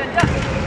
じゃじゃ